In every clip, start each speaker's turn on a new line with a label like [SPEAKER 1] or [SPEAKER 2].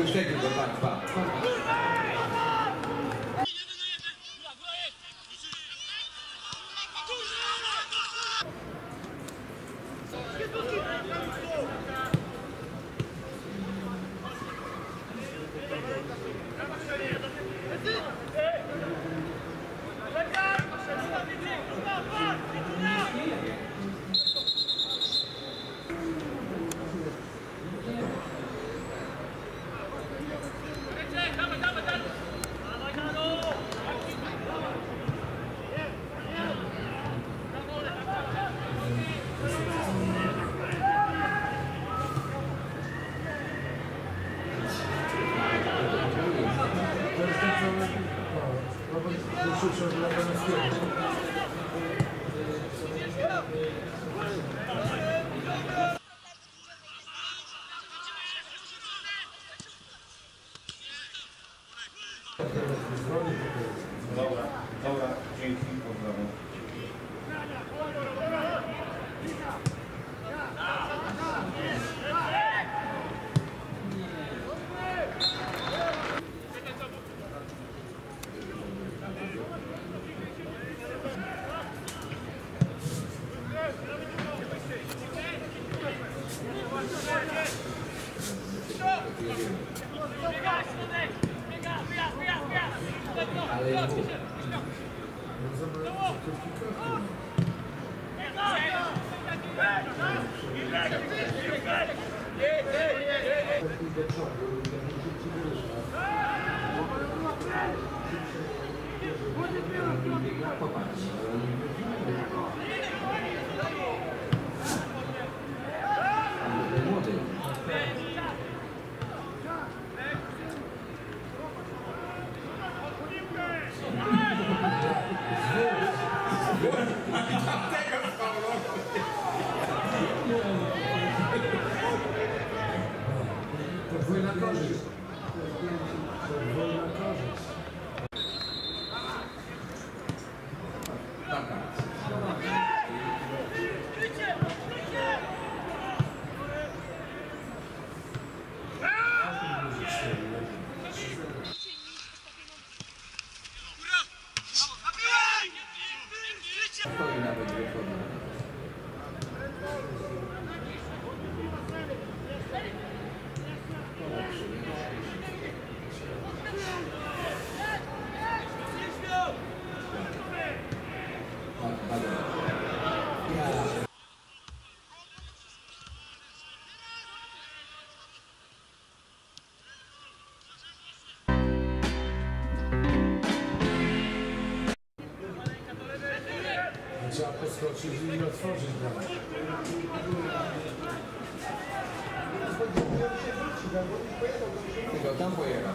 [SPEAKER 1] We've
[SPEAKER 2] taken the back back.
[SPEAKER 1] trzeba podskoczyć i otworzyć bramę.
[SPEAKER 2] Tylko tam pojechał.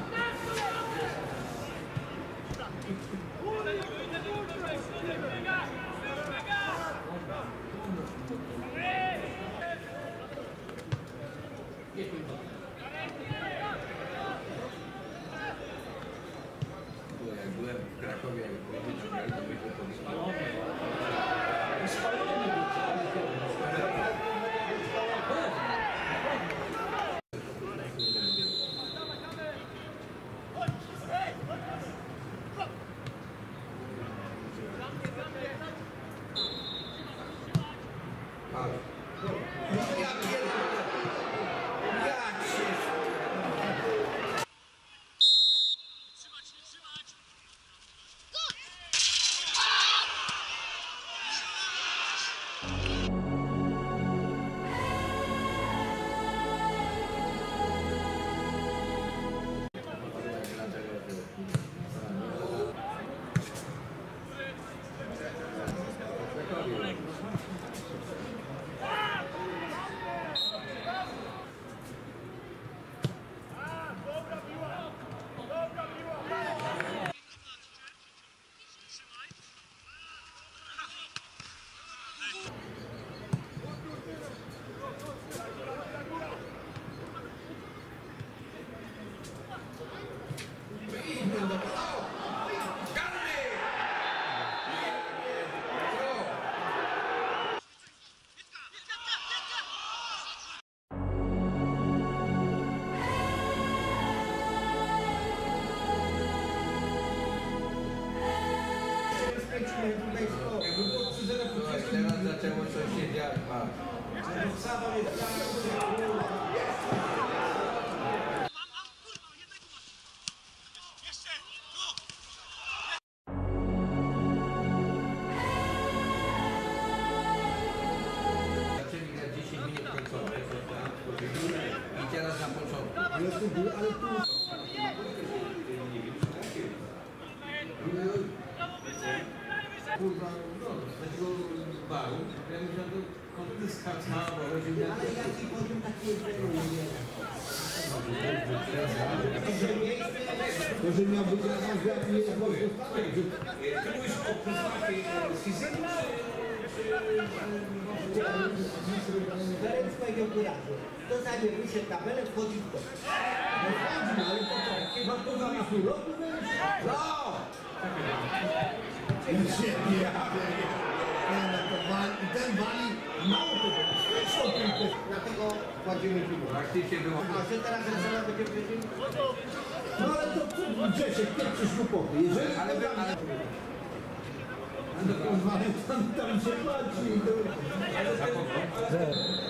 [SPEAKER 2] Amen. 结婚
[SPEAKER 3] 顺序第二啊。
[SPEAKER 1] To, że miał być jakąś jak nie jak może
[SPEAKER 2] Ty mówisz o pryzmacie fizyki,
[SPEAKER 3] Ferenc powiedział wyraźnie, kto zajmie wyższe tabelę, wchodzi w to.
[SPEAKER 1] No wchodzi, ale po co? Ma to za na pół roku wiesz?
[SPEAKER 2] No!
[SPEAKER 1] No to wali, i ten wali mało tego, świetną piłkę.
[SPEAKER 3] Dlatego kładziemy piwo.
[SPEAKER 2] Praktycznie było.
[SPEAKER 3] A że teraz Rexona będzie wcześniej?
[SPEAKER 1] No ale to Grzesiek, pieprzysz głupoty, jeżeli...
[SPEAKER 2] Ale ale...
[SPEAKER 1] Ale tam, tam się płaci, to...
[SPEAKER 4] Ja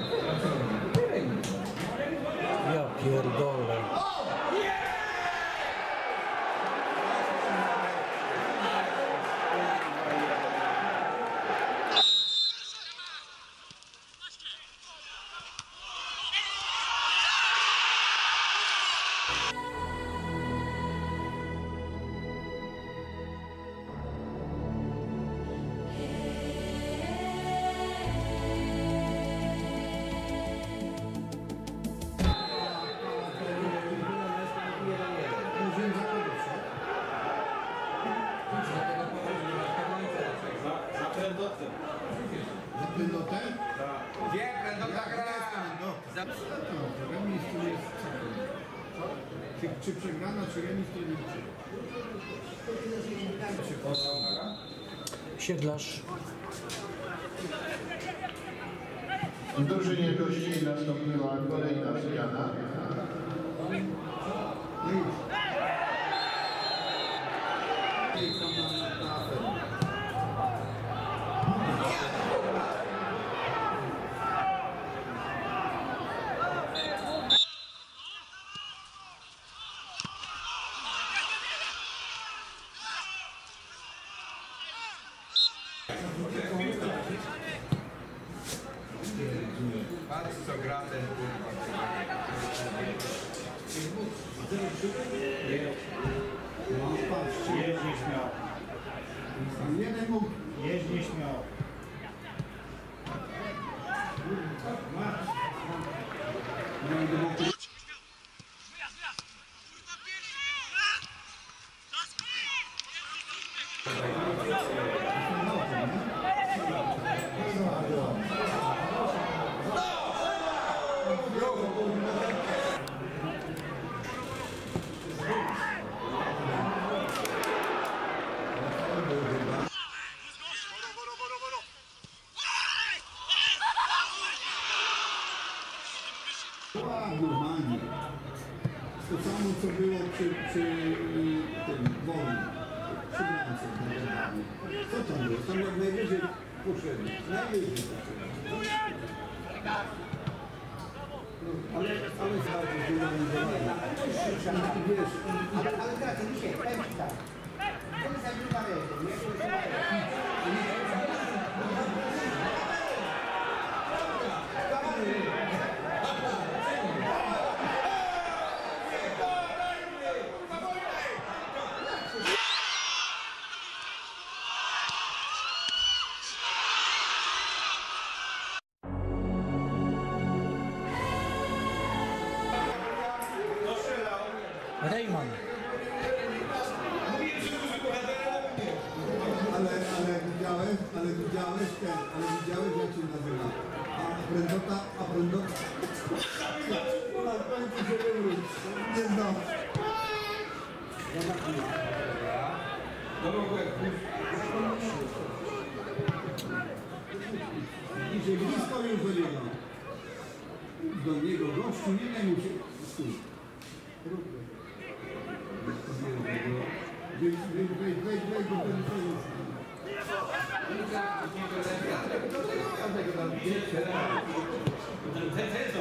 [SPEAKER 1] Czy, czy przegrana, czy remis to liczy?
[SPEAKER 4] Siedlarz.
[SPEAKER 5] W drużynie gości nastąpiła kolejna zmiana.
[SPEAKER 2] 嗯个是
[SPEAKER 1] 第一，
[SPEAKER 6] 你看
[SPEAKER 1] 是在
[SPEAKER 6] 显现。
[SPEAKER 1] A prędota, a prędota. Na końcu się wywróć. Nie znam. I się blisko już do niego. Do niego gościu, nie wiem, musi. Stój. Rób to. Wejdź, wejdź, wejdź, wejdź, wejdź, do tego celu. Wyjdź!
[SPEAKER 4] 先生!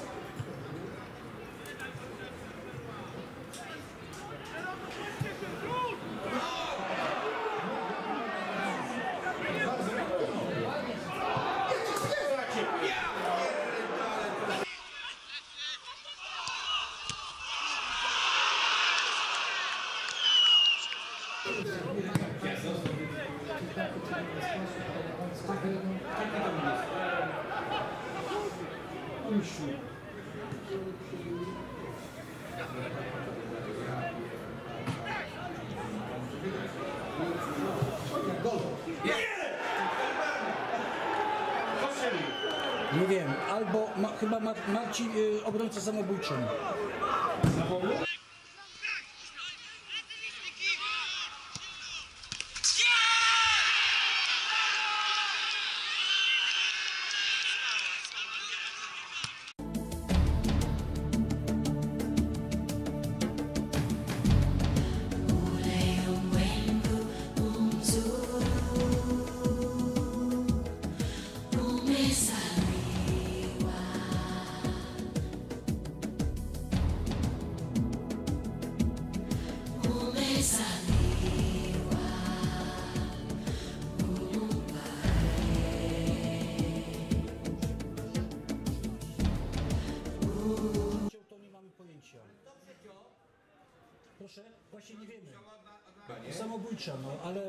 [SPEAKER 4] albo ma, chyba Mar Marcin, y, obrońca samobójczy. Samobójcza, no ale